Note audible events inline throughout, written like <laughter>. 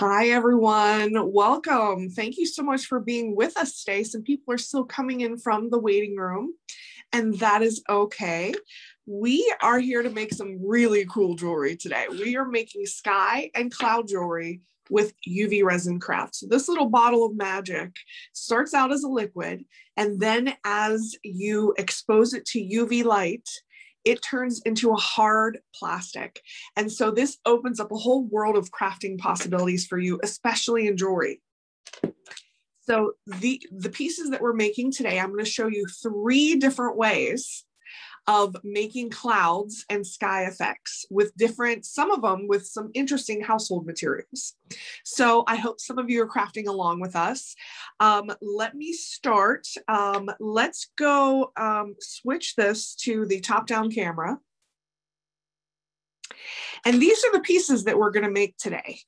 Hi, everyone. Welcome. Thank you so much for being with us today. Some people are still coming in from the waiting room, and that is okay. We are here to make some really cool jewelry today. We are making sky and cloud jewelry with UV resin craft. So this little bottle of magic starts out as a liquid, and then as you expose it to UV light, it turns into a hard plastic. And so this opens up a whole world of crafting possibilities for you, especially in jewelry. So the, the pieces that we're making today, I'm gonna show you three different ways of making clouds and sky effects with different, some of them with some interesting household materials. So I hope some of you are crafting along with us. Um, let me start. Um, let's go um, switch this to the top-down camera. And these are the pieces that we're going to make today.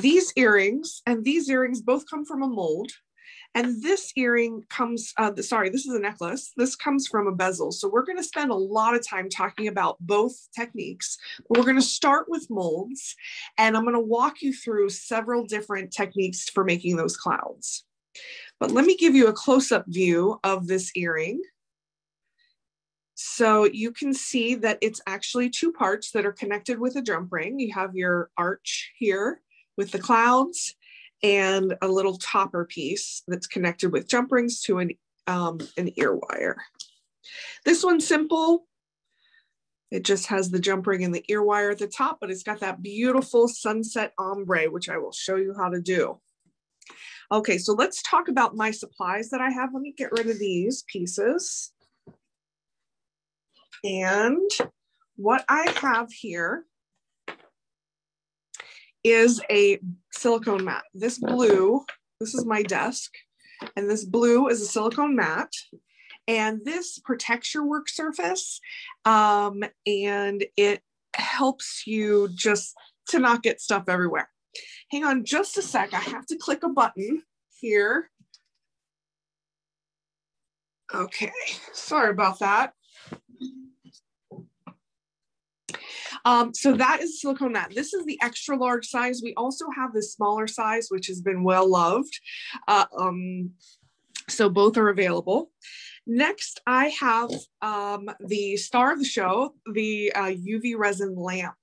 These earrings and these earrings both come from a mold. And this earring comes, uh, sorry, this is a necklace. This comes from a bezel. So we're gonna spend a lot of time talking about both techniques. But we're gonna start with molds and I'm gonna walk you through several different techniques for making those clouds. But let me give you a close-up view of this earring. So you can see that it's actually two parts that are connected with a jump ring. You have your arch here with the clouds and a little topper piece that's connected with jump rings to an, um, an ear wire. This one's simple. It just has the jump ring and the ear wire at the top, but it's got that beautiful sunset ombre, which I will show you how to do. Okay, so let's talk about my supplies that I have. Let me get rid of these pieces. And what I have here is a silicone mat. This blue, this is my desk, and this blue is a silicone mat. And this protects your work surface um, and it helps you just to not get stuff everywhere. Hang on just a sec. I have to click a button here. Okay, sorry about that. Um, so that is silicone mat. This is the extra large size. We also have the smaller size, which has been well loved. Uh, um, so both are available. Next, I have um, the star of the show, the uh, UV resin lamp.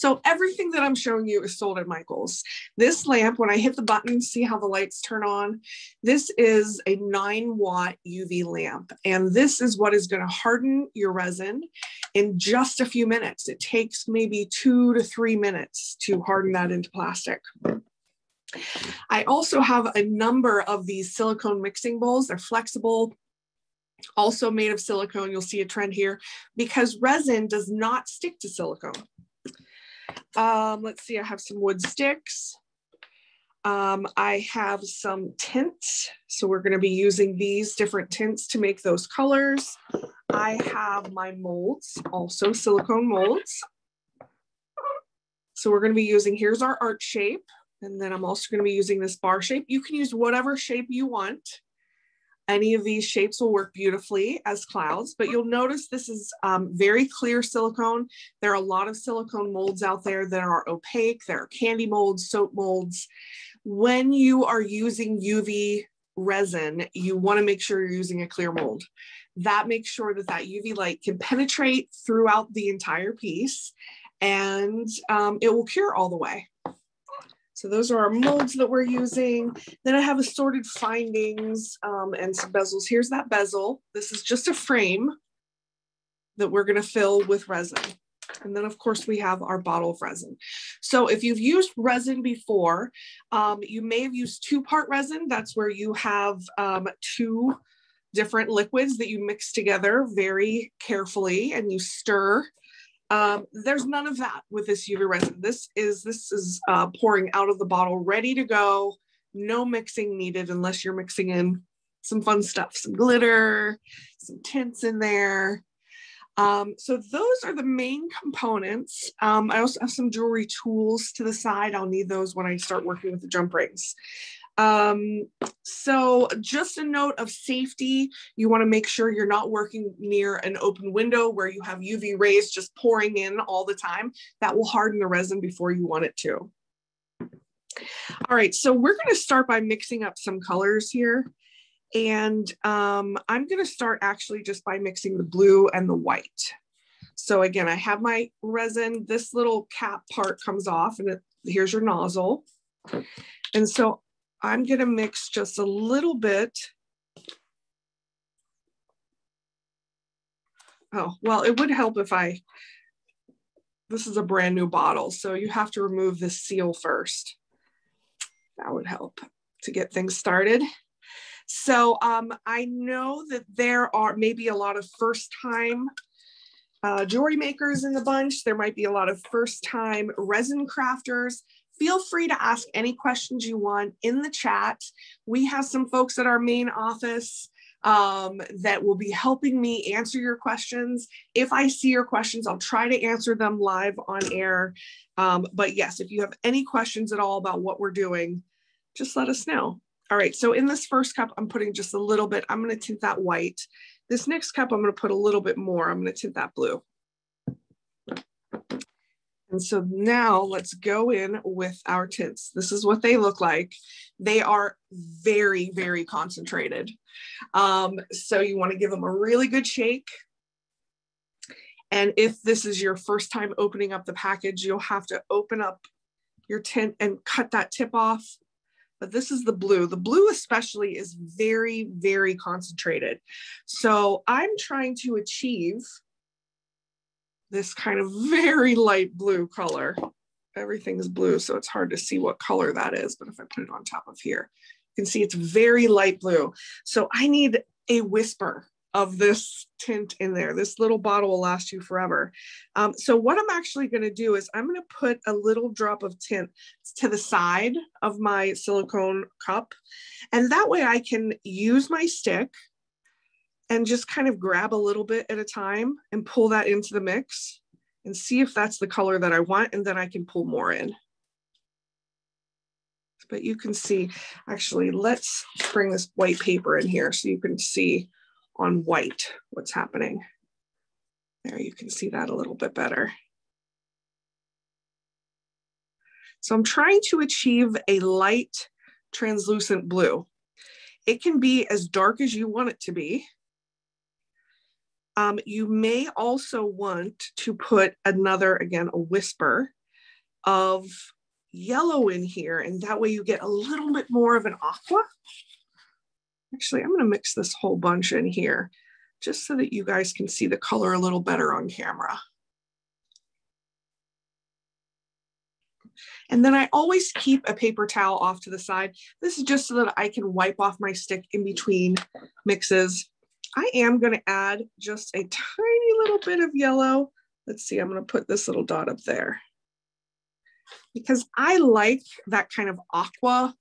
So everything that I'm showing you is sold at Michaels. This lamp, when I hit the button, see how the lights turn on? This is a nine watt UV lamp. And this is what is gonna harden your resin in just a few minutes. It takes maybe two to three minutes to harden that into plastic. I also have a number of these silicone mixing bowls. They're flexible, also made of silicone. You'll see a trend here because resin does not stick to silicone. Um, let's see, I have some wood sticks. Um, I have some tints. So we're gonna be using these different tints to make those colors. I have my molds, also silicone molds. So we're gonna be using, here's our art shape. And then I'm also gonna be using this bar shape. You can use whatever shape you want. Any of these shapes will work beautifully as clouds, but you'll notice this is um, very clear silicone. There are a lot of silicone molds out there that are opaque. There are candy molds, soap molds. When you are using UV resin, you wanna make sure you're using a clear mold. That makes sure that that UV light can penetrate throughout the entire piece and um, it will cure all the way. So those are our molds that we're using. Then I have assorted findings um, and some bezels. Here's that bezel. This is just a frame that we're gonna fill with resin. And then of course we have our bottle of resin. So if you've used resin before, um, you may have used two part resin. That's where you have um, two different liquids that you mix together very carefully and you stir um, there's none of that with this UV resin. This is this is uh, pouring out of the bottle, ready to go. No mixing needed unless you're mixing in some fun stuff, some glitter, some tints in there. Um, so those are the main components. Um, I also have some jewelry tools to the side. I'll need those when I start working with the jump rings. Um, so just a note of safety, you wanna make sure you're not working near an open window where you have UV rays just pouring in all the time. That will harden the resin before you want it to. All right, so we're gonna start by mixing up some colors here. And um, I'm gonna start actually just by mixing the blue and the white. So again, I have my resin, this little cap part comes off and it, here's your nozzle. And so I'm gonna mix just a little bit. Oh, well, it would help if I, this is a brand new bottle, so you have to remove the seal first. That would help to get things started. So um, I know that there are maybe a lot of first time uh, jewelry makers in the bunch. There might be a lot of first time resin crafters. Feel free to ask any questions you want in the chat. We have some folks at our main office um, that will be helping me answer your questions. If I see your questions, I'll try to answer them live on air. Um, but yes, if you have any questions at all about what we're doing, just let us know. All right, so in this first cup, I'm putting just a little bit, I'm gonna tint that white. This next cup, I'm gonna put a little bit more. I'm gonna tint that blue. And so now let's go in with our tints. This is what they look like. They are very, very concentrated. Um, so you wanna give them a really good shake. And if this is your first time opening up the package, you'll have to open up your tint and cut that tip off but this is the blue. The blue especially is very, very concentrated. So I'm trying to achieve this kind of very light blue color. Everything is blue, so it's hard to see what color that is. But if I put it on top of here, you can see it's very light blue. So I need a whisper of this tint in there. This little bottle will last you forever. Um, so what I'm actually going to do is I'm going to put a little drop of tint to the side of my silicone cup. And that way I can use my stick and just kind of grab a little bit at a time and pull that into the mix and see if that's the color that I want. And then I can pull more in. But you can see, actually, let's bring this white paper in here so you can see on white what's happening. There, you can see that a little bit better. So I'm trying to achieve a light translucent blue. It can be as dark as you want it to be. Um, you may also want to put another, again, a whisper of yellow in here, and that way you get a little bit more of an aqua. Actually, I'm gonna mix this whole bunch in here just so that you guys can see the color a little better on camera. And then I always keep a paper towel off to the side. This is just so that I can wipe off my stick in between mixes. I am gonna add just a tiny little bit of yellow. Let's see, I'm gonna put this little dot up there. Because I like that kind of aqua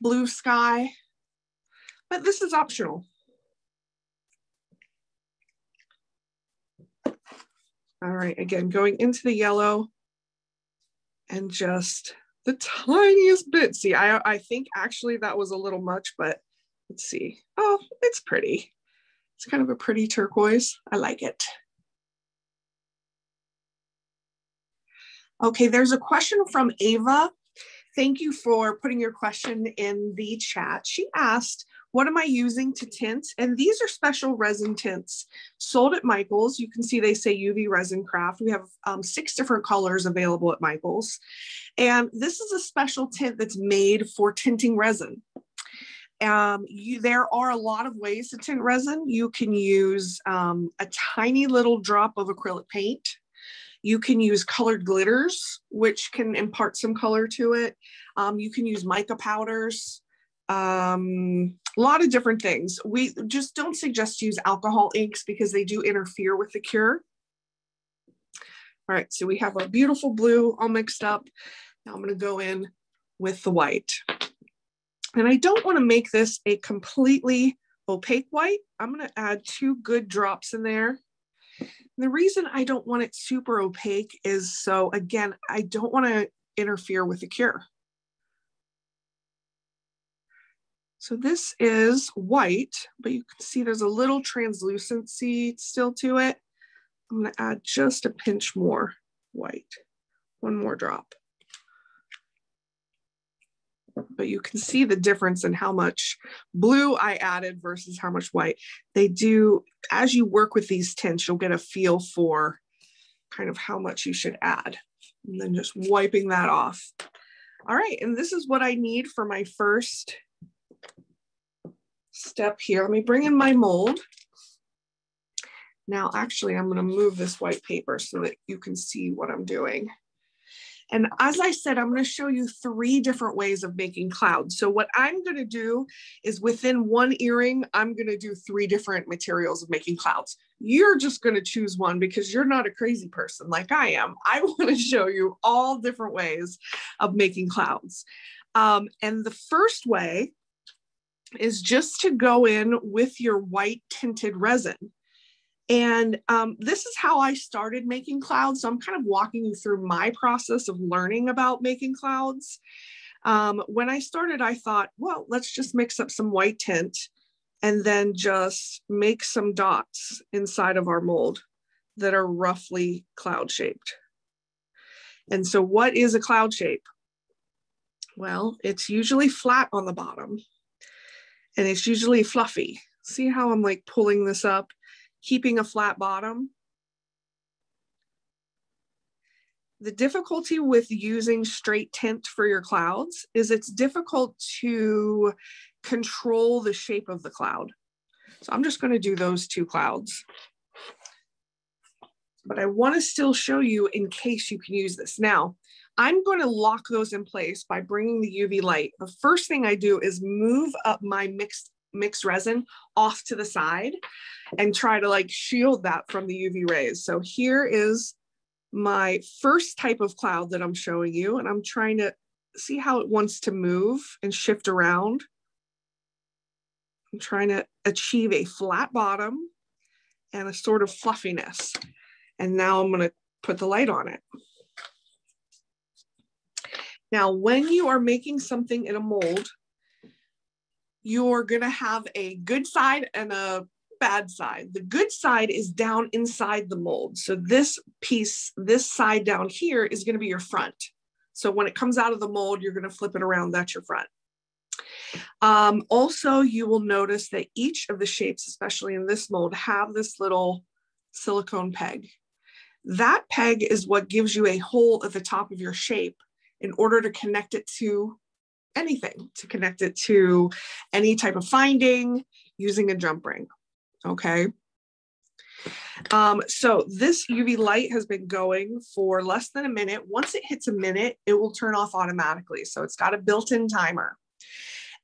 blue sky but this is optional. All right, again, going into the yellow and just the tiniest bit. See, I, I think actually that was a little much, but let's see. Oh, it's pretty. It's kind of a pretty turquoise. I like it. Okay, there's a question from Ava. Thank you for putting your question in the chat. She asked, what am I using to tint? And these are special resin tints sold at Michaels. You can see they say UV Resin Craft. We have um, six different colors available at Michaels. And this is a special tint that's made for tinting resin. Um, you, there are a lot of ways to tint resin. You can use um, a tiny little drop of acrylic paint. You can use colored glitters, which can impart some color to it. Um, you can use mica powders um, a lot of different things. We just don't suggest use alcohol inks because they do interfere with the cure. All right, so we have our beautiful blue all mixed up. Now I'm gonna go in with the white. And I don't wanna make this a completely opaque white. I'm gonna add two good drops in there. And the reason I don't want it super opaque is so, again, I don't wanna interfere with the cure. So this is white, but you can see there's a little translucency still to it. I'm gonna add just a pinch more white, one more drop. But you can see the difference in how much blue I added versus how much white. They do, as you work with these tints, you'll get a feel for kind of how much you should add. And then just wiping that off. All right, and this is what I need for my first step here. Let me bring in my mold. Now, actually, I'm gonna move this white paper so that you can see what I'm doing. And as I said, I'm going to show you three different ways of making clouds. So what I'm going to do is within one earring, I'm going to do three different materials of making clouds. You're just going to choose one because you're not a crazy person like I am. I <laughs> want to show you all different ways of making clouds. Um, and the first way is just to go in with your white tinted resin. And um, this is how I started making clouds. So I'm kind of walking you through my process of learning about making clouds. Um, when I started, I thought, well, let's just mix up some white tint and then just make some dots inside of our mold that are roughly cloud shaped. And so what is a cloud shape? Well, it's usually flat on the bottom and it's usually fluffy. See how I'm like pulling this up? Keeping a flat bottom. The difficulty with using straight tint for your clouds is it's difficult to control the shape of the cloud. So I'm just gonna do those two clouds. But I wanna still show you in case you can use this. Now, I'm going to lock those in place by bringing the UV light. The first thing I do is move up my mixed mixed resin off to the side and try to like shield that from the UV rays. So here is my first type of cloud that I'm showing you and I'm trying to see how it wants to move and shift around. I'm trying to achieve a flat bottom and a sort of fluffiness. And now I'm gonna put the light on it. Now, when you are making something in a mold, you're going to have a good side and a bad side. The good side is down inside the mold. So this piece, this side down here is going to be your front. So when it comes out of the mold, you're going to flip it around. That's your front. Um, also, you will notice that each of the shapes, especially in this mold, have this little silicone peg. That peg is what gives you a hole at the top of your shape in order to connect it to anything to connect it to any type of finding using a jump ring. Okay. Um, so this UV light has been going for less than a minute. Once it hits a minute, it will turn off automatically. So it's got a built-in timer.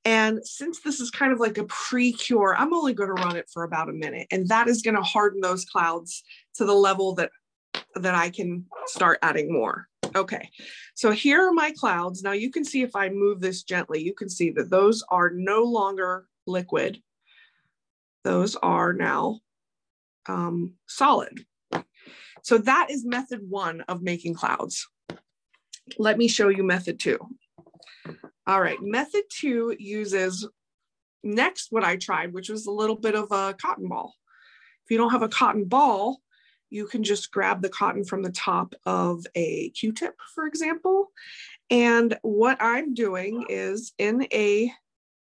And since this is kind of like a pre-cure, I'm only going to run it for about a minute. And that is going to harden those clouds to the level that, that I can start adding more. Okay, so here are my clouds. Now you can see if I move this gently, you can see that those are no longer liquid. Those are now um, solid. So that is method one of making clouds. Let me show you method two. All right, method two uses next what I tried, which was a little bit of a cotton ball. If you don't have a cotton ball, you can just grab the cotton from the top of a Q-tip, for example. And what I'm doing is in a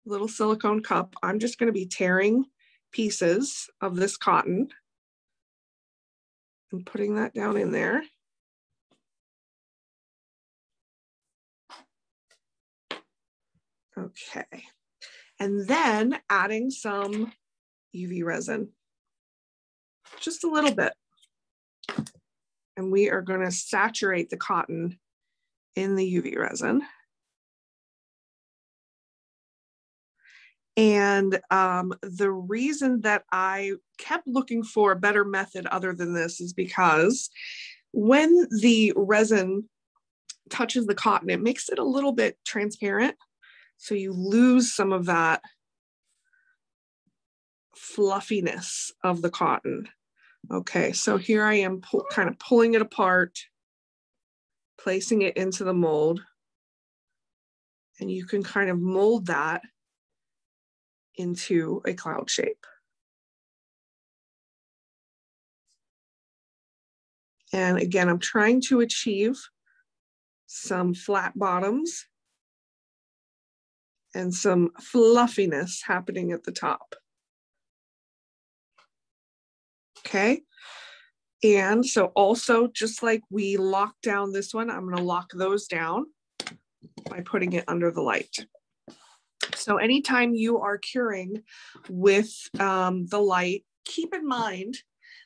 little silicone cup, I'm just gonna be tearing pieces of this cotton and putting that down in there. Okay. And then adding some UV resin, just a little bit and we are going to saturate the cotton in the UV resin. And um, the reason that I kept looking for a better method other than this is because when the resin touches the cotton, it makes it a little bit transparent. So you lose some of that fluffiness of the cotton. Okay, so here I am kind of pulling it apart, placing it into the mold. And you can kind of mold that into a cloud shape. And again, I'm trying to achieve some flat bottoms and some fluffiness happening at the top. Okay. And so also just like we locked down this one, I'm gonna lock those down by putting it under the light. So anytime you are curing with um, the light, keep in mind,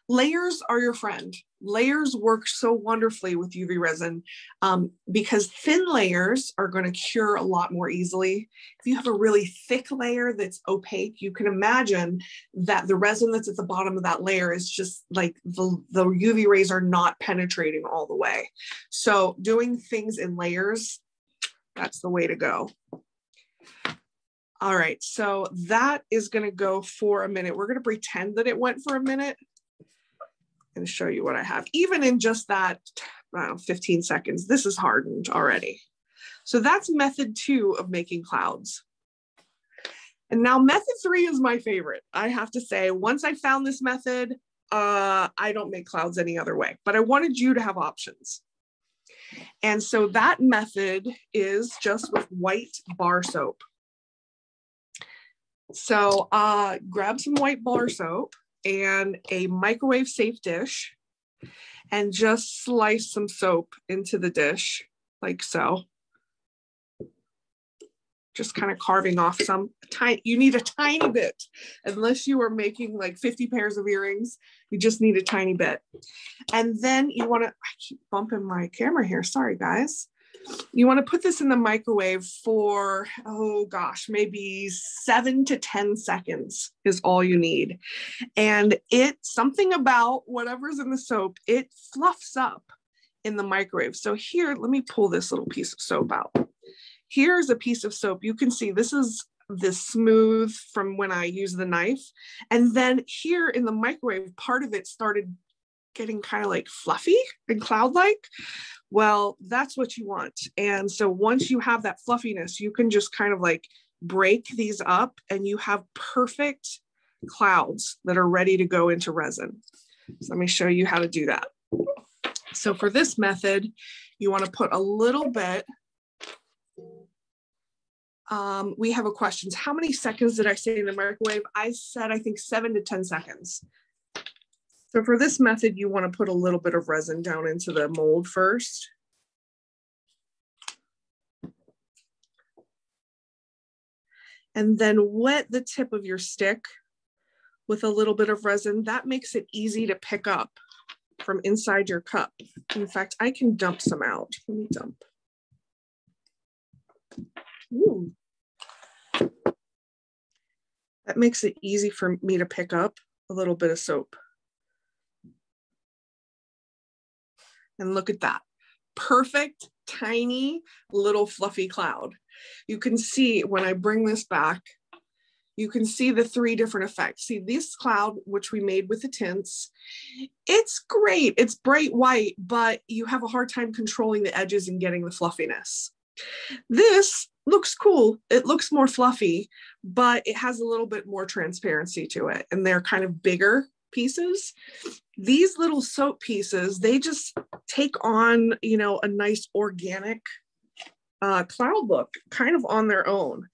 layers are your friend. Layers work so wonderfully with UV resin um, because thin layers are going to cure a lot more easily. If you have a really thick layer that's opaque, you can imagine that the resin that's at the bottom of that layer is just like the, the UV rays are not penetrating all the way. So doing things in layers, that's the way to go. All right, so that is gonna go for a minute. We're gonna pretend that it went for a minute and show you what I have. Even in just that, know, 15 seconds, this is hardened already. So that's method two of making clouds. And now method three is my favorite. I have to say, once I found this method, uh, I don't make clouds any other way, but I wanted you to have options. And so that method is just with white bar soap. So uh, grab some white bar soap and a microwave safe dish and just slice some soap into the dish like so. Just kind of carving off some tiny, you need a tiny bit. Unless you are making like 50 pairs of earrings, you just need a tiny bit. And then you wanna, I keep bumping my camera here, sorry guys. You want to put this in the microwave for, oh gosh, maybe seven to 10 seconds is all you need. And it, something about whatever's in the soap, it fluffs up in the microwave. So here, let me pull this little piece of soap out. Here's a piece of soap. You can see this is the smooth from when I use the knife. And then here in the microwave, part of it started getting kind of like fluffy and cloud-like. Well, that's what you want. And so once you have that fluffiness, you can just kind of like break these up and you have perfect clouds that are ready to go into resin. So let me show you how to do that. So for this method, you want to put a little bit. Um, we have a question. How many seconds did I say in the microwave? I said, I think seven to 10 seconds. So for this method, you want to put a little bit of resin down into the mold first. And then wet the tip of your stick with a little bit of resin. That makes it easy to pick up from inside your cup. In fact, I can dump some out. Let me dump. Ooh. That makes it easy for me to pick up a little bit of soap. And look at that. Perfect, tiny, little fluffy cloud. You can see when I bring this back, you can see the three different effects. See this cloud, which we made with the tints, it's great. It's bright white, but you have a hard time controlling the edges and getting the fluffiness. This looks cool. It looks more fluffy, but it has a little bit more transparency to it. And they're kind of bigger pieces these little soap pieces they just take on you know a nice organic uh, cloud look kind of on their own.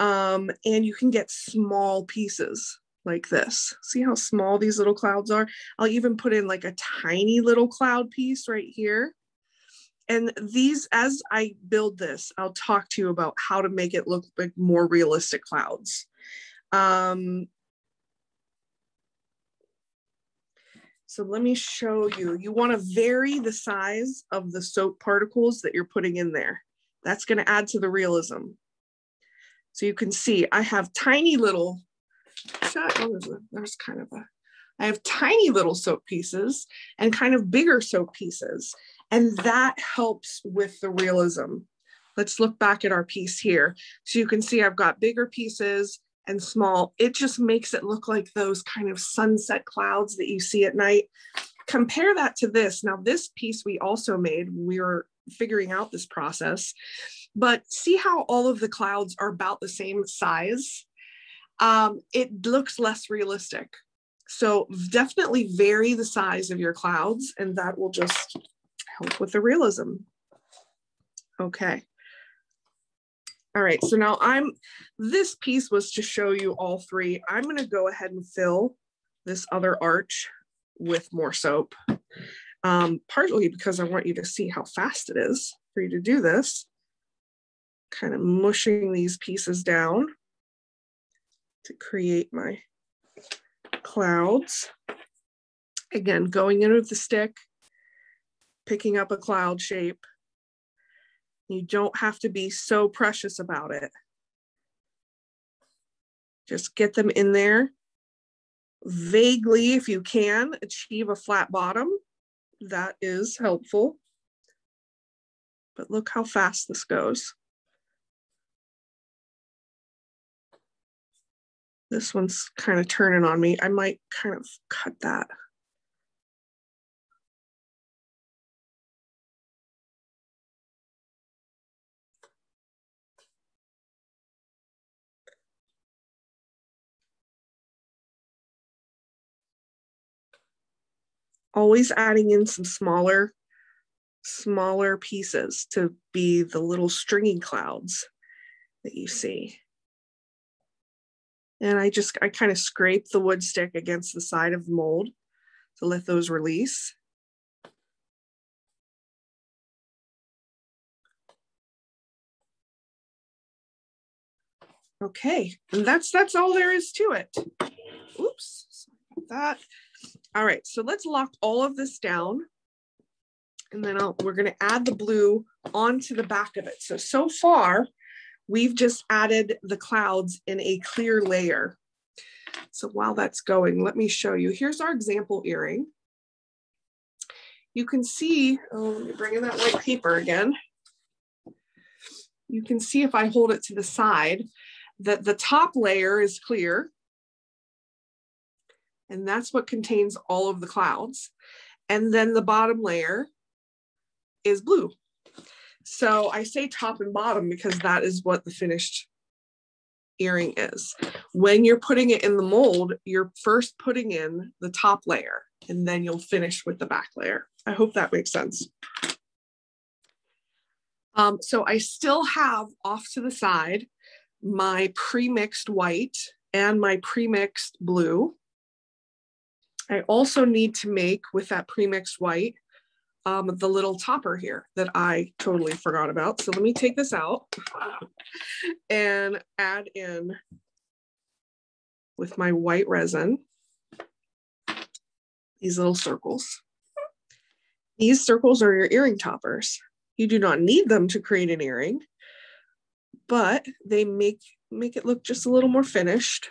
Um, and you can get small pieces like this. See how small these little clouds are? I'll even put in like a tiny little cloud piece right here. And these as i build this i'll talk to you about how to make it look like more realistic clouds. Um, So let me show you. You want to vary the size of the soap particles that you're putting in there. That's going to add to the realism. So you can see I have tiny little, oh, there's kind of a, I have tiny little soap pieces and kind of bigger soap pieces. And that helps with the realism. Let's look back at our piece here. So you can see I've got bigger pieces and small, it just makes it look like those kind of sunset clouds that you see at night. Compare that to this. Now, this piece we also made, we were figuring out this process, but see how all of the clouds are about the same size? Um, it looks less realistic. So definitely vary the size of your clouds and that will just help with the realism. Okay. All right, so now I'm, this piece was to show you all three. I'm gonna go ahead and fill this other arch with more soap. Um, partly because I want you to see how fast it is for you to do this. Kind of mushing these pieces down to create my clouds. Again, going in with the stick, picking up a cloud shape. You don't have to be so precious about it. Just get them in there. Vaguely, if you can, achieve a flat bottom. That is helpful. But look how fast this goes. This one's kind of turning on me. I might kind of cut that. Always adding in some smaller, smaller pieces to be the little stringy clouds that you see. And I just, I kind of scrape the wood stick against the side of the mold to let those release. Okay, and that's that's all there is to it. Oops, sorry about that. All right, so let's lock all of this down. And then I'll, we're gonna add the blue onto the back of it. So, so far, we've just added the clouds in a clear layer. So while that's going, let me show you. Here's our example earring. You can see, oh, let me bring in that white paper again. You can see if I hold it to the side that the top layer is clear and that's what contains all of the clouds. And then the bottom layer is blue. So I say top and bottom because that is what the finished earring is. When you're putting it in the mold, you're first putting in the top layer and then you'll finish with the back layer. I hope that makes sense. Um, so I still have off to the side my pre-mixed white and my pre-mixed blue. I also need to make with that premixed white um, the little topper here that I totally forgot about. So let me take this out and add in with my white resin these little circles. These circles are your earring toppers. You do not need them to create an earring, but they make, make it look just a little more finished.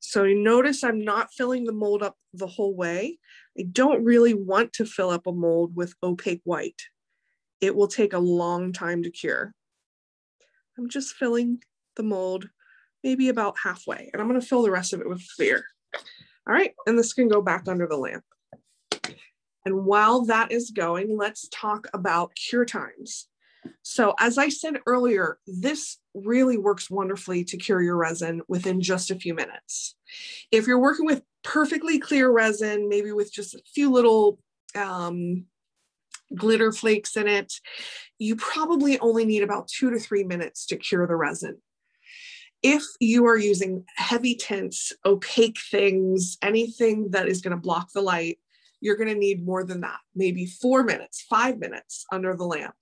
So you notice I'm not filling the mold up the whole way. I don't really want to fill up a mold with opaque white. It will take a long time to cure. I'm just filling the mold maybe about halfway, and I'm gonna fill the rest of it with clear. All right, and this can go back under the lamp. And while that is going, let's talk about cure times. So as I said earlier, this really works wonderfully to cure your resin within just a few minutes. If you're working with perfectly clear resin, maybe with just a few little um, glitter flakes in it, you probably only need about two to three minutes to cure the resin. If you are using heavy tints, opaque things, anything that is going to block the light, you're going to need more than that, maybe four minutes, five minutes under the lamp.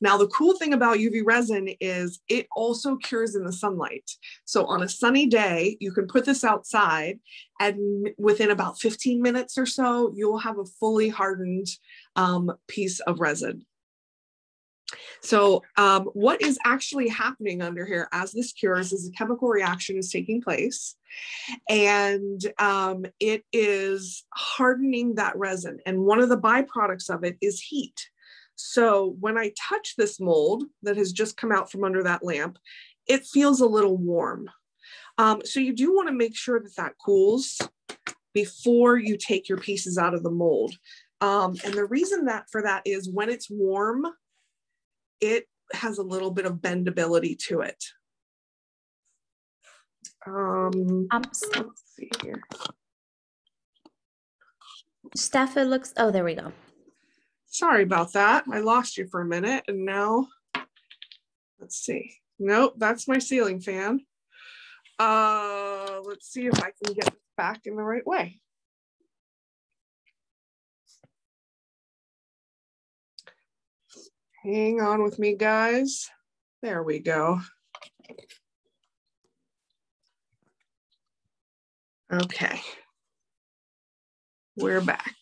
Now, the cool thing about UV resin is it also cures in the sunlight. So on a sunny day, you can put this outside and within about 15 minutes or so, you'll have a fully hardened um, piece of resin. So um, what is actually happening under here as this cures is a chemical reaction is taking place and um, it is hardening that resin. And one of the byproducts of it is heat. So when I touch this mold that has just come out from under that lamp, it feels a little warm. Um, so you do want to make sure that that cools before you take your pieces out of the mold. Um, and the reason that for that is when it's warm, it has a little bit of bendability to it. Um, um let's see here. It looks, oh, there we go. Sorry about that. I lost you for a minute and now, let's see. Nope, that's my ceiling fan. Uh, let's see if I can get back in the right way. Hang on with me, guys. There we go. Okay. We're back.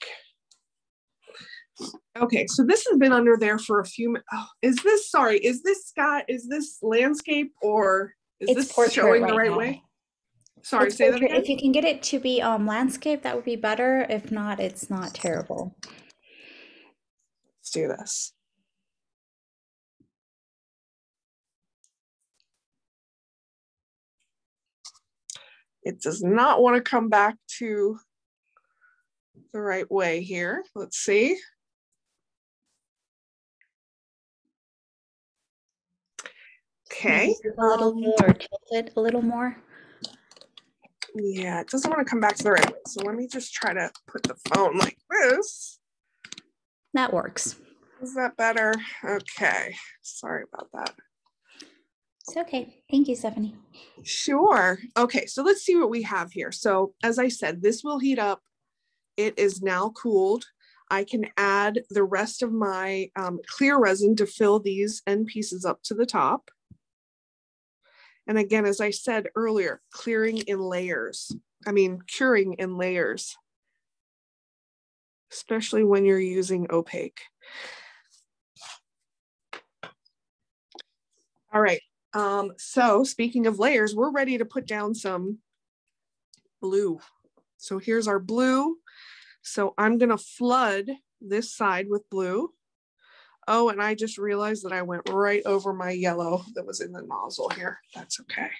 Okay, so this has been under there for a few minutes. Oh, is this, sorry, is this Scott, is this landscape or is It's this showing portrait the right right now. way? Sorry, It's say that again. If you can get it to be um landscape, that would be better. If not, it's not terrible. Let's do this. It does not want to come back to the right way here. Let's see. Okay. A little more, tilt it a little more. Yeah, it doesn't want to come back to the right way. So let me just try to put the phone like this. That works. Is that better? Okay. Sorry about that. It's okay. Thank you, Stephanie. Sure. Okay, so let's see what we have here. So as I said, this will heat up. It is now cooled. I can add the rest of my um, clear resin to fill these end pieces up to the top. And again, as I said earlier, clearing in layers. I mean, curing in layers, especially when you're using opaque. All right, um, so speaking of layers, we're ready to put down some blue. So here's our blue. So I'm gonna flood this side with blue. Oh, and I just realized that I went right over my yellow that was in the nozzle here. That's okay.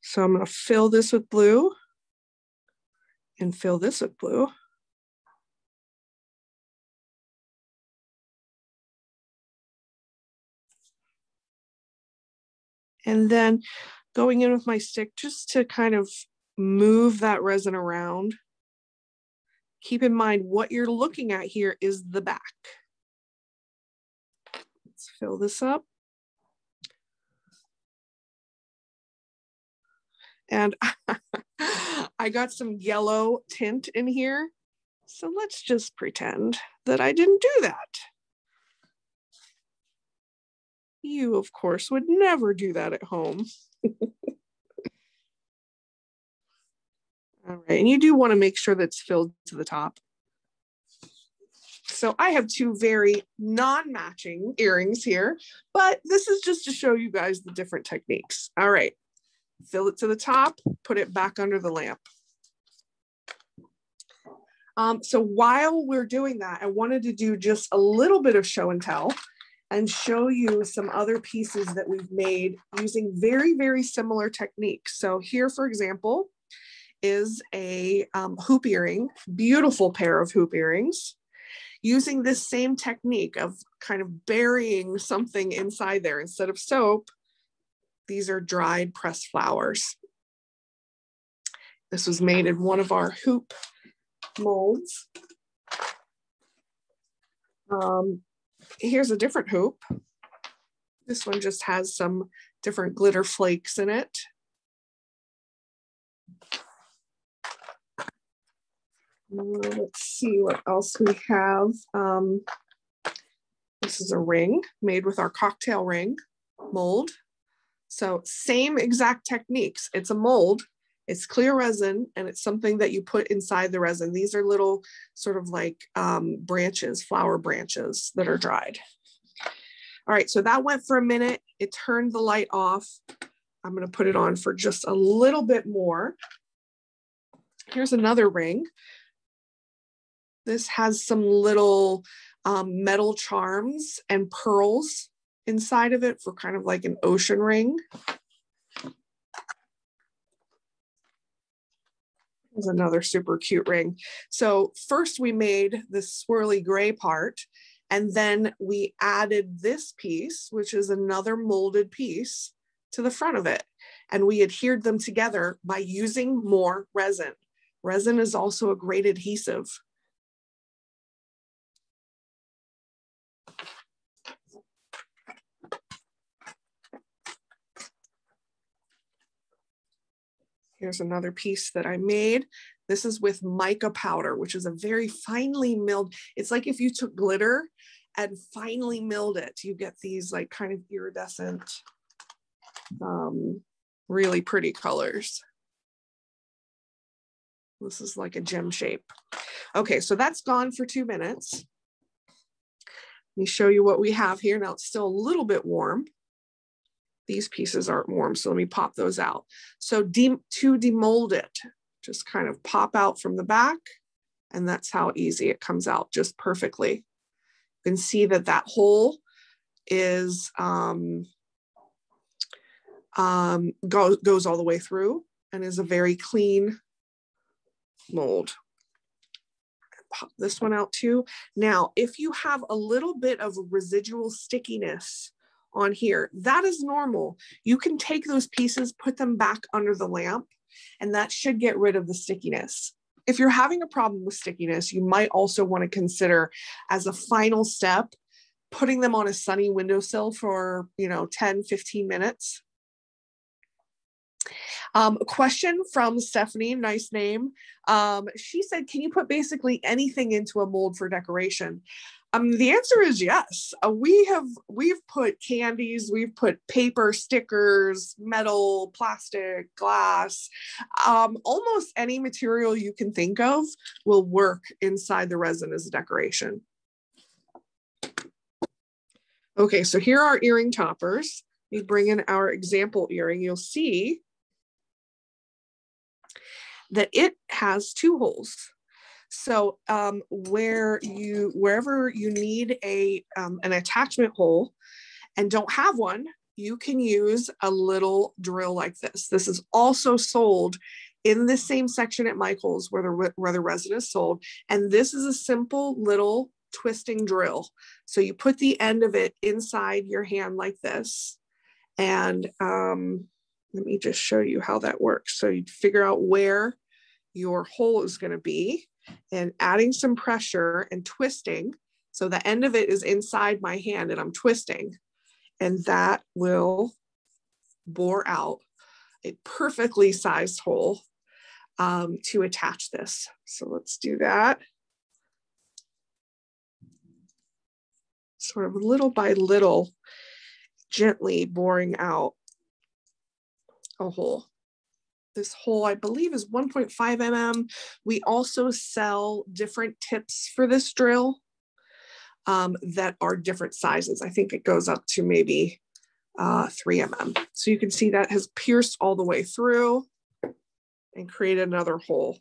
So I'm gonna fill this with blue and fill this with blue. And then going in with my stick just to kind of move that resin around. Keep in mind what you're looking at here is the back. Let's fill this up. And <laughs> I got some yellow tint in here. So let's just pretend that I didn't do that. You, of course, would never do that at home. All right, and you do want to make sure that's filled to the top. So I have two very non-matching earrings here, but this is just to show you guys the different techniques. All right, fill it to the top, put it back under the lamp. Um, so while we're doing that, I wanted to do just a little bit of show and tell and show you some other pieces that we've made using very, very similar techniques. So here, for example, is a um, hoop earring, beautiful pair of hoop earrings, using this same technique of kind of burying something inside there. Instead of soap, these are dried pressed flowers. This was made in one of our hoop molds. Um, here's a different hoop. This one just has some different glitter flakes in it. Uh, let's see what else we have. Um, this is a ring made with our cocktail ring mold. So same exact techniques. It's a mold, it's clear resin, and it's something that you put inside the resin. These are little sort of like um, branches, flower branches that are dried. All right, so that went for a minute. It turned the light off. I'm gonna put it on for just a little bit more. Here's another ring. This has some little um, metal charms and pearls inside of it for kind of like an ocean ring. There's another super cute ring. So first we made the swirly gray part and then we added this piece, which is another molded piece to the front of it. And we adhered them together by using more resin. Resin is also a great adhesive. Here's another piece that I made. This is with mica powder, which is a very finely milled, it's like if you took glitter and finely milled it, you get these like kind of iridescent, um, really pretty colors. This is like a gem shape. Okay, so that's gone for two minutes. Let me show you what we have here. Now it's still a little bit warm. These pieces aren't warm, so let me pop those out. So de to demold it, just kind of pop out from the back, and that's how easy it comes out, just perfectly. You can see that that hole is um, um, go, goes all the way through and is a very clean mold. Pop this one out too. Now, if you have a little bit of residual stickiness on here, that is normal. You can take those pieces, put them back under the lamp, and that should get rid of the stickiness. If you're having a problem with stickiness, you might also want to consider as a final step, putting them on a sunny windowsill for, you know, 10, 15 minutes um, a question from Stephanie, nice name. Um, she said, Can you put basically anything into a mold for decoration? Um, the answer is yes. Uh, we have we've put candies, we've put paper, stickers, metal, plastic, glass, um, almost any material you can think of will work inside the resin as a decoration. Okay, so here are earring toppers. We bring in our example earring. You'll see that it has two holes. So um, where you wherever you need a um, an attachment hole and don't have one, you can use a little drill like this. This is also sold in the same section at Michaels where the where the resin is sold, and this is a simple little twisting drill. So you put the end of it inside your hand like this, and um, let me just show you how that works. So you figure out where your hole is going to be and adding some pressure and twisting. So the end of it is inside my hand and I'm twisting and that will bore out a perfectly sized hole um, to attach this. So let's do that. Sort of little by little, gently boring out a hole. This hole, I believe, is 1.5 mm. We also sell different tips for this drill um, that are different sizes. I think it goes up to maybe uh, 3 mm. So you can see that has pierced all the way through and created another hole.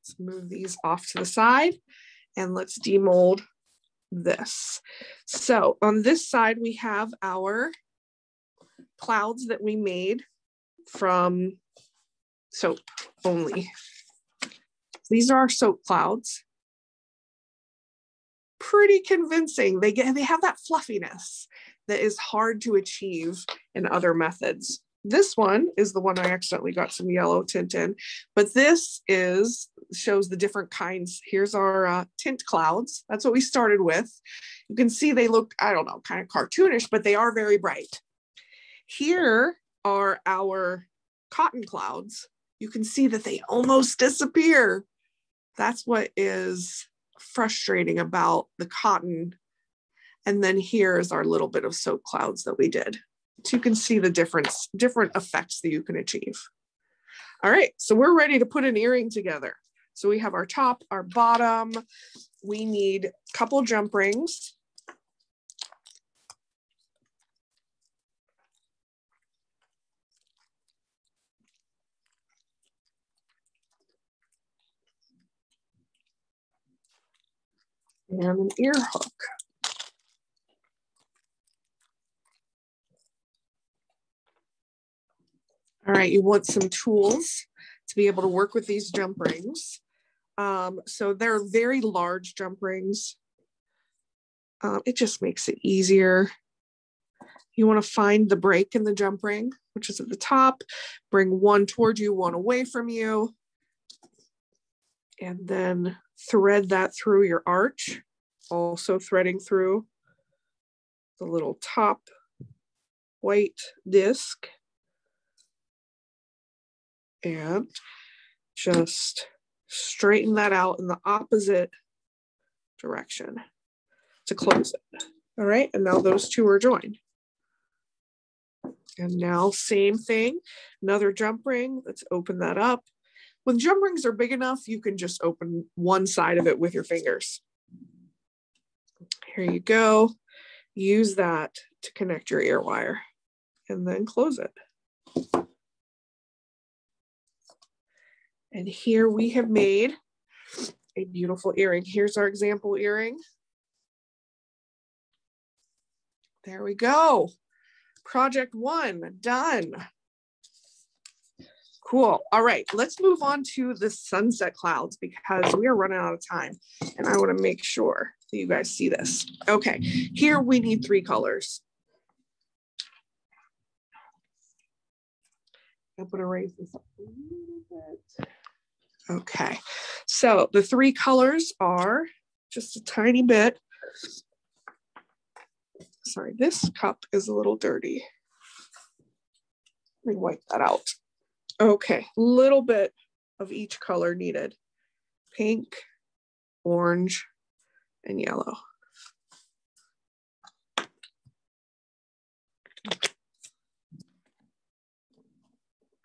Let's move these off to the side and let's demold this. So on this side, we have our clouds that we made from soap only. These are our soap clouds. Pretty convincing. They get they have that fluffiness that is hard to achieve in other methods. This one is the one I accidentally got some yellow tint in, but this is shows the different kinds. Here's our uh, tint clouds. That's what we started with. You can see they look, I don't know, kind of cartoonish, but they are very bright. Here are our cotton clouds. You can see that they almost disappear. That's what is frustrating about the cotton. And then here's our little bit of soap clouds that we did. So you can see the difference, different effects that you can achieve. All right, so we're ready to put an earring together. So we have our top, our bottom. We need a couple jump rings. And an ear hook. All right, you want some tools to be able to work with these jump rings. Um, so they're very large jump rings. Um, it just makes it easier. You want to find the break in the jump ring, which is at the top. Bring one toward you, one away from you. And then thread that through your arch, also threading through the little top white disc and just straighten that out in the opposite direction to close it. All right, and now those two are joined. And now same thing, another jump ring, let's open that up. When jump rings are big enough, you can just open one side of it with your fingers. Here you go. Use that to connect your ear wire and then close it. And here we have made a beautiful earring. Here's our example earring. There we go. Project one, done. Cool. All right, let's move on to the sunset clouds because we are running out of time and I want to make sure that you guys see this. Okay, here we need three colors. I'm to raise this up a little bit. Okay, so the three colors are just a tiny bit. Sorry, this cup is a little dirty. Let me wipe that out. Okay, little bit of each color needed. Pink, orange, and yellow.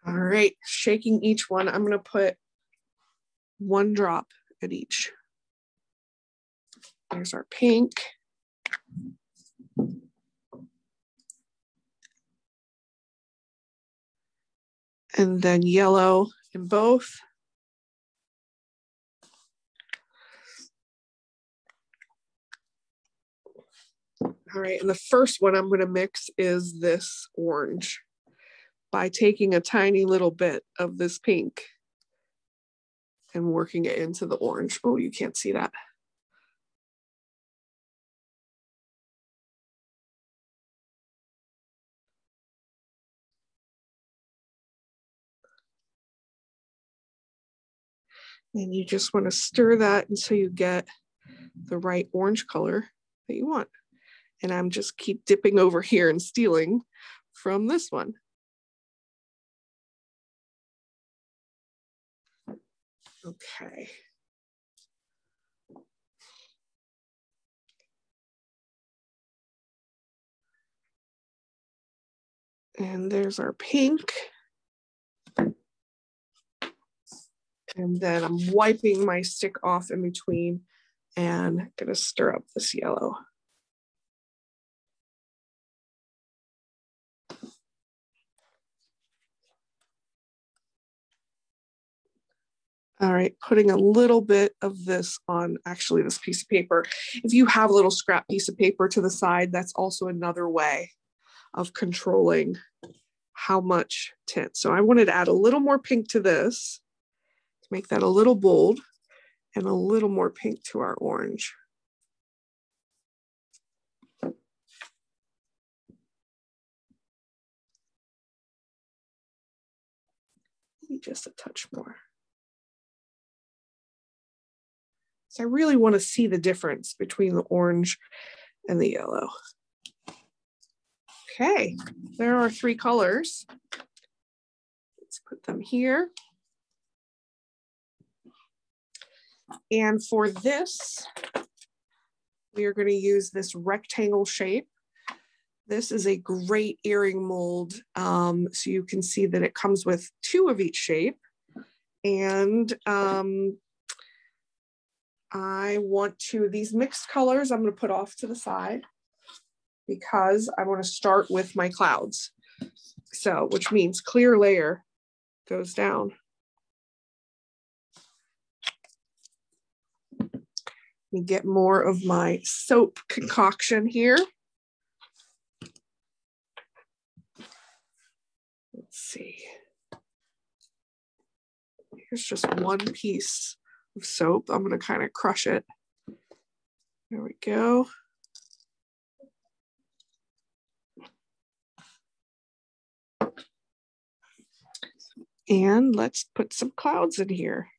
All right, shaking each one. I'm gonna put one drop at each. There's our pink. And then yellow in both. All right, and the first one I'm gonna mix is this orange by taking a tiny little bit of this pink and working it into the orange. Oh, you can't see that. And you just want to stir that until you get the right orange color that you want. And I'm just keep dipping over here and stealing from this one. Okay. And there's our pink. And then I'm wiping my stick off in between and gonna stir up this yellow. All right, putting a little bit of this on actually this piece of paper. If you have a little scrap piece of paper to the side, that's also another way of controlling how much tint. So I wanted to add a little more pink to this to make that a little bold and a little more pink to our orange. Just a touch more. I really want to see the difference between the orange and the yellow. Okay, there are three colors. Let's put them here. And for this, we are going to use this rectangle shape. This is a great earring mold. Um, so you can see that it comes with two of each shape. And um, I want to, these mixed colors, I'm gonna put off to the side because I wanna start with my clouds. So, which means clear layer goes down. Let me get more of my soap concoction here. Let's see. Here's just one piece of soap. I'm going to kind of crush it. There we go. And let's put some clouds in here.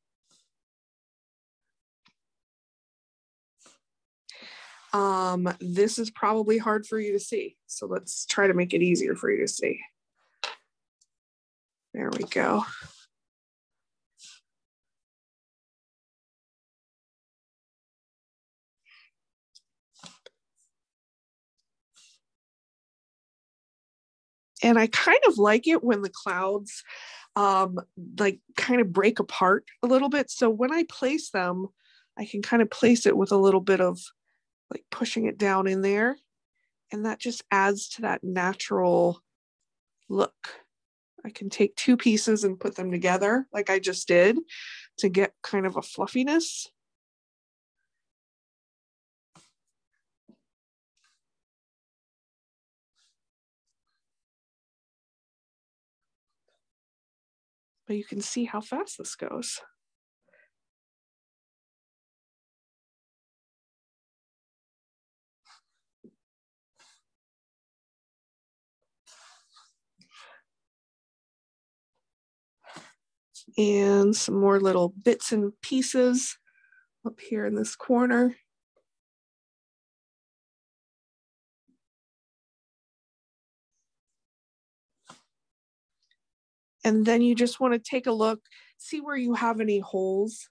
um, this is probably hard for you to see. So let's try to make it easier for you to see. There we go. And I kind of like it when the clouds um, like kind of break apart a little bit. So when I place them, I can kind of place it with a little bit of like pushing it down in there. And that just adds to that natural look. I can take two pieces and put them together like I just did to get kind of a fluffiness. But you can see how fast this goes. And some more little bits and pieces up here in this corner. And then you just want to take a look, see where you have any holes.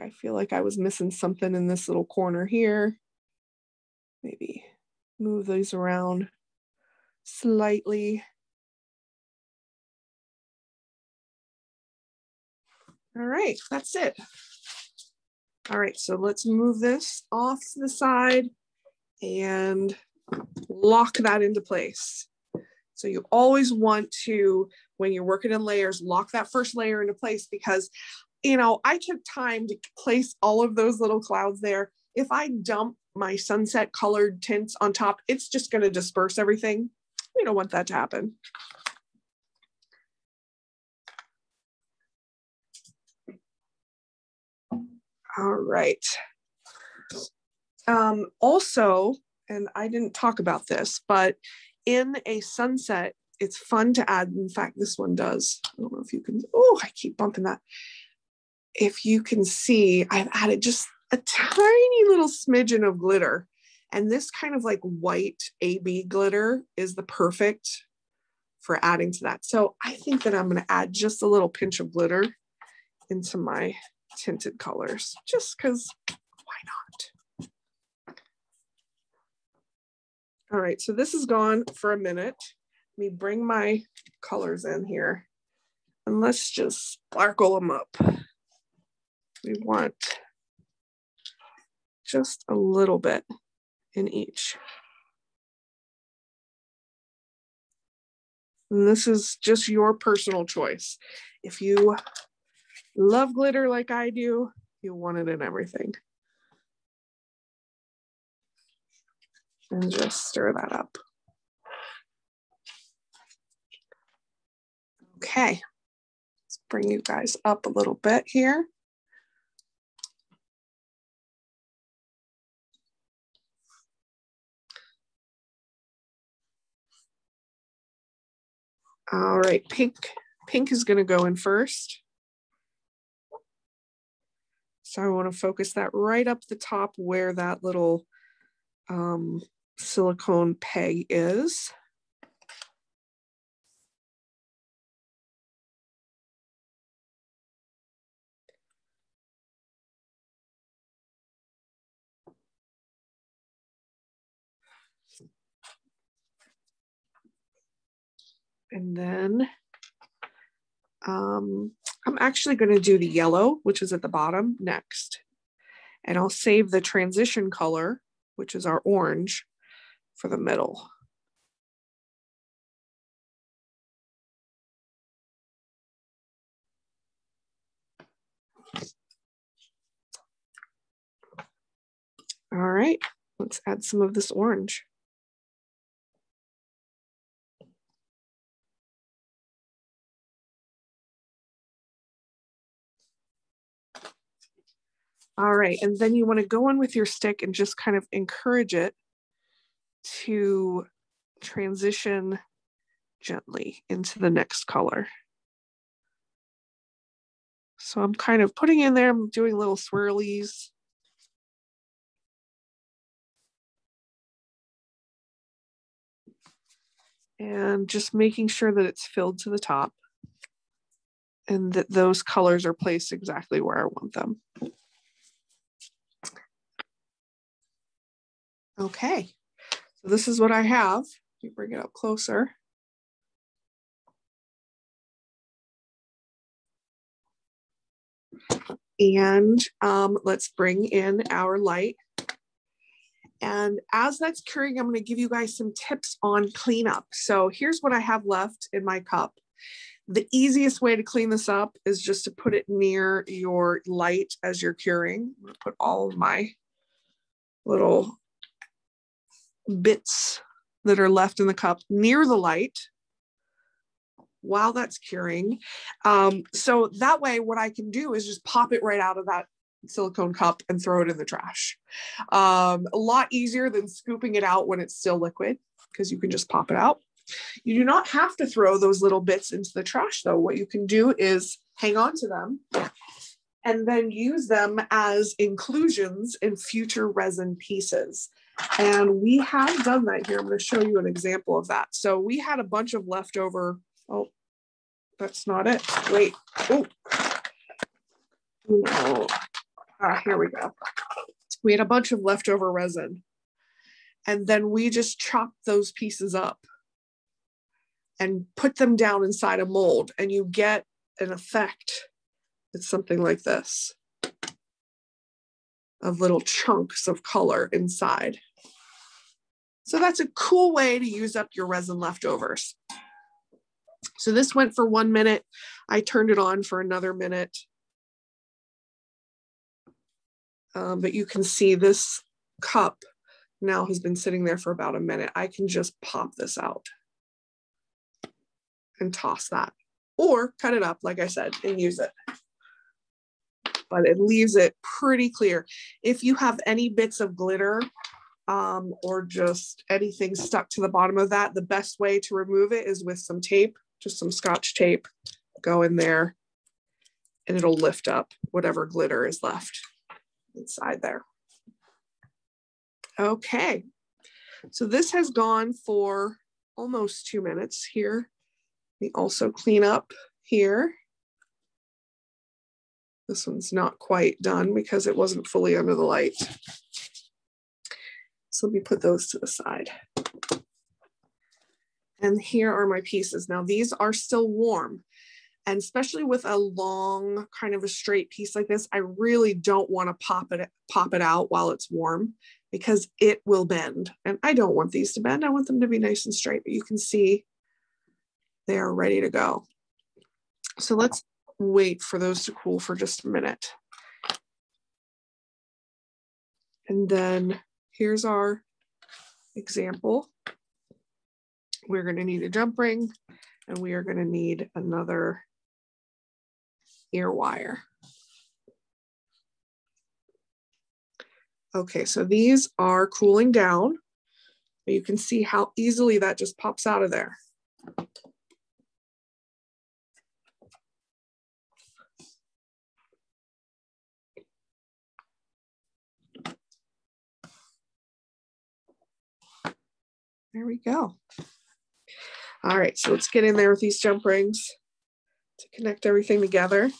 I feel like I was missing something in this little corner here. Maybe move these around slightly. All right, that's it. All right, so let's move this off to the side and lock that into place. So you always want to, when you're working in layers, lock that first layer into place because, you know, I took time to place all of those little clouds there. If I dump my sunset colored tints on top, it's just going to disperse everything. We don't want that to happen. All right. Um, also, and I didn't talk about this, but in a sunset, it's fun to add. In fact, this one does. I don't know if you can. Oh, I keep bumping that. If you can see, I've added just a tiny little smidgen of glitter. And this kind of like white AB glitter is the perfect for adding to that. So I think that I'm going to add just a little pinch of glitter into my tinted colors just because why not? All right, so this is gone for a minute. Let me bring my colors in here and let's just sparkle them up. We want just a little bit in each. And this is just your personal choice. If you love glitter like I do, you'll want it in everything. And just stir that up. Okay, let's bring you guys up a little bit here. All right, pink, pink is gonna go in first. So I wanna focus that right up the top where that little um, silicone peg is. And then um, I'm actually going to do the yellow, which is at the bottom next. And I'll save the transition color, which is our orange, for the middle. All right, let's add some of this orange. All right, and then you want to go in with your stick and just kind of encourage it to transition gently into the next color. So I'm kind of putting in there, I'm doing little swirlies. And just making sure that it's filled to the top and that those colors are placed exactly where I want them. Okay so this is what I have. Me bring it up closer. And um, let's bring in our light. And as that's curing, I'm gonna give you guys some tips on cleanup. So here's what I have left in my cup. The easiest way to clean this up is just to put it near your light as you're curing. I'm gonna put all of my little bits that are left in the cup near the light while that's curing. Um, so that way, what I can do is just pop it right out of that silicone cup and throw it in the trash. Um, a lot easier than scooping it out when it's still liquid because you can just pop it out. You do not have to throw those little bits into the trash though. What you can do is hang on to them and then use them as inclusions in future resin pieces. And we have done that here. I'm going to show you an example of that. So we had a bunch of leftover, oh, that's not it. Wait, oh. Ah, here we go. We had a bunch of leftover resin. And then we just chopped those pieces up and put them down inside a mold and you get an effect. It's something like this of little chunks of color inside. So that's a cool way to use up your resin leftovers. So this went for one minute. I turned it on for another minute. Um, but you can see this cup now has been sitting there for about a minute. I can just pop this out and toss that or cut it up, like I said, and use it. But it leaves it pretty clear. If you have any bits of glitter um, or just anything stuck to the bottom of that, the best way to remove it is with some tape, just some scotch tape, go in there and it'll lift up whatever glitter is left inside there. Okay, so this has gone for almost two minutes here. We also clean up here. This one's not quite done because it wasn't fully under the light. So let me put those to the side. And here are my pieces. Now these are still warm. And especially with a long kind of a straight piece like this, I really don't want to pop it, pop it out while it's warm because it will bend. And I don't want these to bend. I want them to be nice and straight, but you can see they are ready to go. So let's wait for those to cool for just a minute. And then here's our example. We're going to need a jump ring and we are going to need another ear wire. Okay, so these are cooling down. You can see how easily that just pops out of there. There we go. All right, so let's get in there with these jump rings to connect everything together.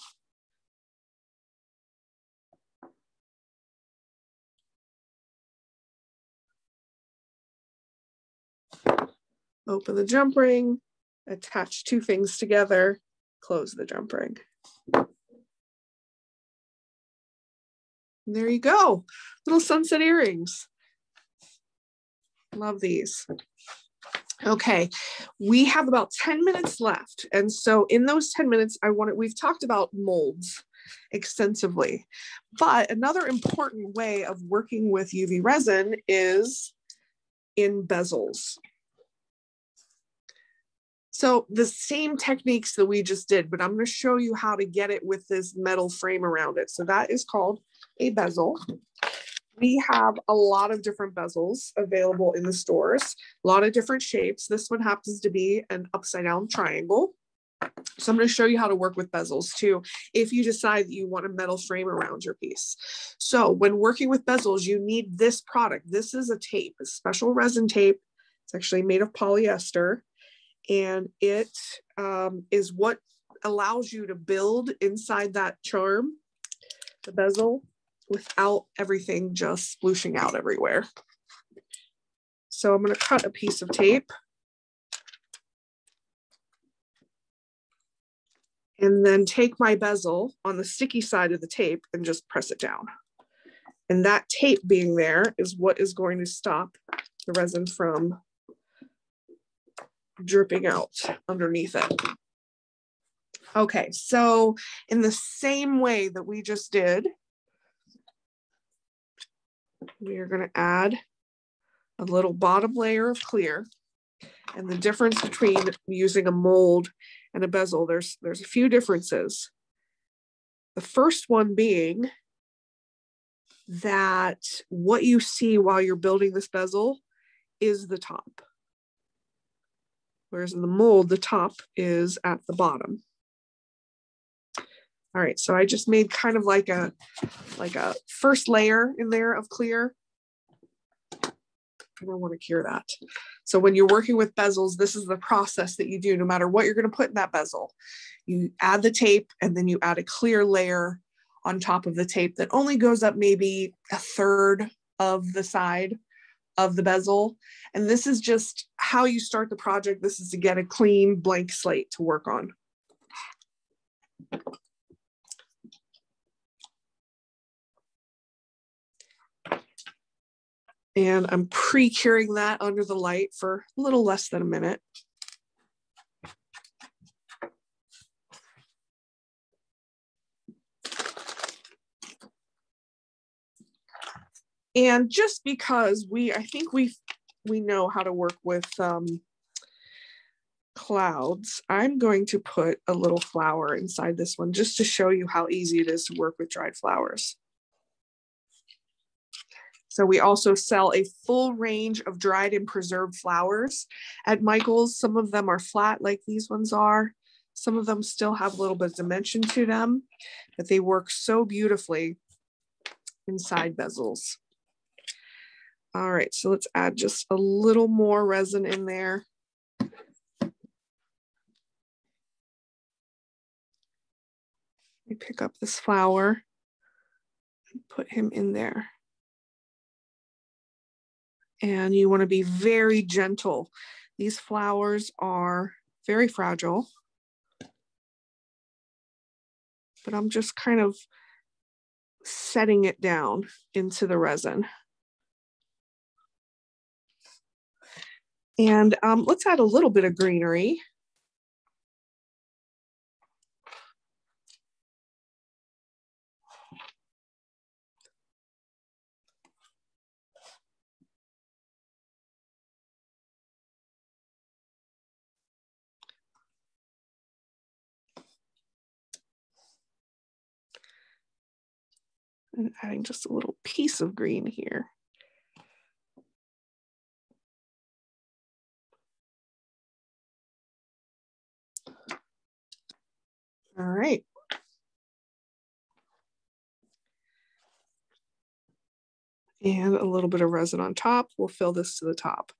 Open the jump ring, attach two things together, close the jump ring. And there you go, little sunset earrings. Love these. Okay, we have about 10 minutes left. And so in those 10 minutes, I want to, we've talked about molds extensively, but another important way of working with UV resin is in bezels. So the same techniques that we just did, but I'm going to show you how to get it with this metal frame around it. So that is called a bezel. We have a lot of different bezels available in the stores, a lot of different shapes. This one happens to be an upside down triangle. So I'm going to show you how to work with bezels too, if you decide that you want a metal frame around your piece. So when working with bezels, you need this product. This is a tape, a special resin tape. It's actually made of polyester and it um, is what allows you to build inside that charm, the bezel, without everything just splooshing out everywhere. So I'm going to cut a piece of tape. And then take my bezel on the sticky side of the tape and just press it down. And that tape being there is what is going to stop the resin from dripping out underneath it. Okay, so in the same way that we just did, we are gonna add a little bottom layer of clear. And the difference between using a mold and a bezel, there's, there's a few differences. The first one being that what you see while you're building this bezel is the top. Whereas in the mold, the top is at the bottom. All right, so I just made kind of like a like a first layer in there of clear. I don't want to cure that. So when you're working with bezels, this is the process that you do no matter what you're going to put in that bezel. You add the tape and then you add a clear layer on top of the tape that only goes up maybe a third of the side of the bezel. And this is just how you start the project. This is to get a clean blank slate to work on. And I'm pre-curing that under the light for a little less than a minute. And just because we, I think we we know how to work with um, clouds, I'm going to put a little flower inside this one just to show you how easy it is to work with dried flowers. So we also sell a full range of dried and preserved flowers at Michaels. Some of them are flat like these ones are. Some of them still have a little bit of dimension to them, but they work so beautifully inside bezels. All right, so let's add just a little more resin in there. We pick up this flower and put him in there. And you wanna be very gentle. These flowers are very fragile. But I'm just kind of setting it down into the resin. And um, let's add a little bit of greenery. And adding just a little piece of green here. All right. And a little bit of resin on top. We'll fill this to the top.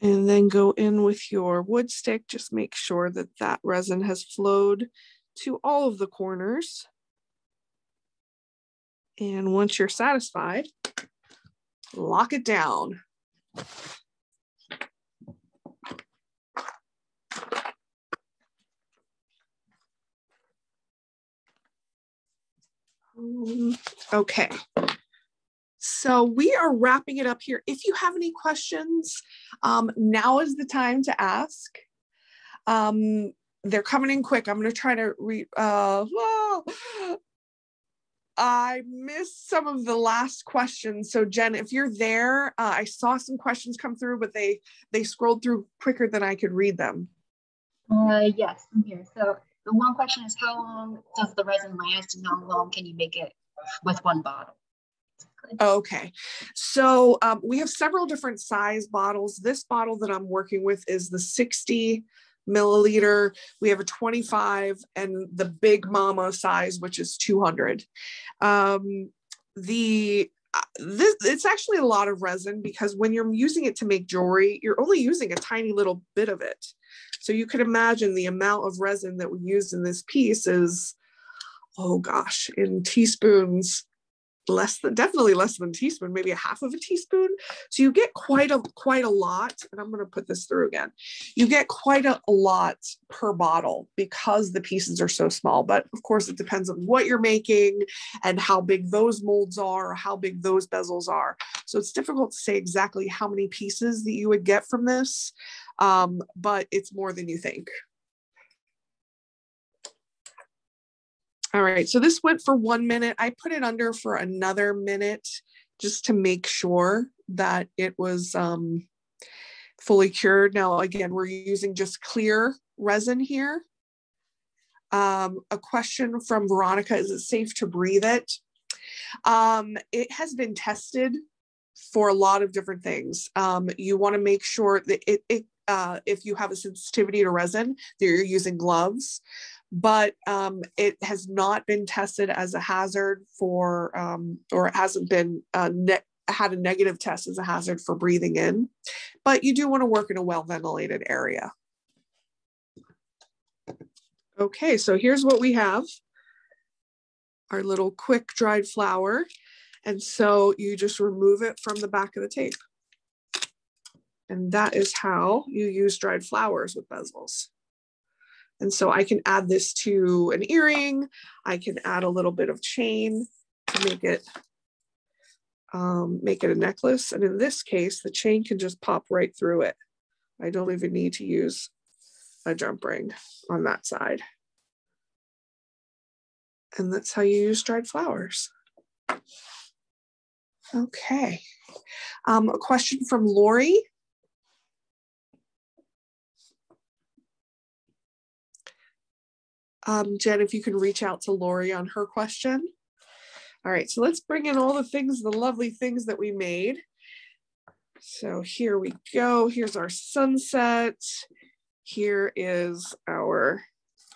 And then go in with your wood stick. Just make sure that that resin has flowed to all of the corners. And once you're satisfied, lock it down. Um, okay. So we are wrapping it up here. If you have any questions, um, now is the time to ask. Um, they're coming in quick. I'm going to try to read. Uh, well, I missed some of the last questions. So Jen, if you're there, uh, I saw some questions come through, but they they scrolled through quicker than I could read them. Uh, yes, I'm here. So the one question is how long does the resin last and how long can you make it with one bottle? Okay, so um, we have several different size bottles. This bottle that I'm working with is the 60 milliliter. We have a 25 and the big mama size, which is 200. Um, the this it's actually a lot of resin because when you're using it to make jewelry, you're only using a tiny little bit of it. So you could imagine the amount of resin that we used in this piece is, oh gosh, in teaspoons, less than definitely less than a teaspoon, maybe a half of a teaspoon. So you get quite a quite a lot. And I'm going to put this through again. You get quite a, a, lot per bottle because the pieces are so small. But of course, it depends on what you're making and how big those molds are, how big those bezels are. So it's difficult to say exactly how many pieces that you would get from this, um, but it's more than you think. All right, so this went for one minute. I put it under for another minute just to make sure that it was um, fully cured. Now, again, we're using just clear resin here. Um, a question from Veronica, is it safe to breathe it? Um, it has been tested for a lot of different things. Um, you wanna make sure that it, it uh, if you have a sensitivity to resin, that you're using gloves but um, it has not been tested as a hazard for, um, or it hasn't been uh, had a negative test as a hazard for breathing in. But you do want to work in a well ventilated area. Okay, so here's what we have our little quick dried flower. And so you just remove it from the back of the tape. And that is how you use dried flowers with bezels. And so I can add this to an earring. I can add a little bit of chain to make it um, make it a necklace. And in this case, the chain can just pop right through it. I don't even need to use a jump ring on that side. And that's how you use dried flowers. Okay. Um, a question from Lori. Um, Jen, if you can reach out to Lori on her question. All right, so let's bring in all the things, the lovely things that we made. So here we go. Here's our sunset. Here is our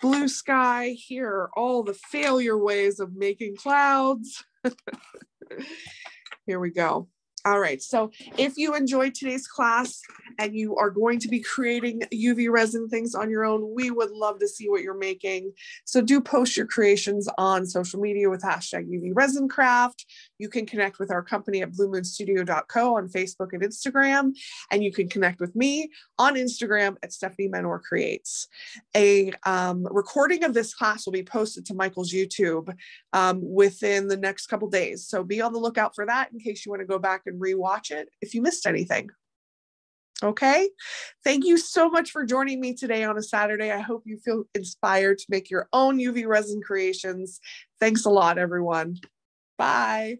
blue sky. Here are all the failure ways of making clouds. <laughs> here we go. All right, so if you enjoyed today's class and you are going to be creating UV resin things on your own, we would love to see what you're making. So do post your creations on social media with hashtag UV resin craft. You can connect with our company at bluemoonstudio.co on Facebook and Instagram, and you can connect with me on Instagram at Stephanie Menor Creates. A um, recording of this class will be posted to Michaels YouTube um, within the next couple days. So be on the lookout for that in case you want to go back and rewatch it if you missed anything. Okay. Thank you so much for joining me today on a Saturday. I hope you feel inspired to make your own UV resin creations. Thanks a lot, everyone. Bye.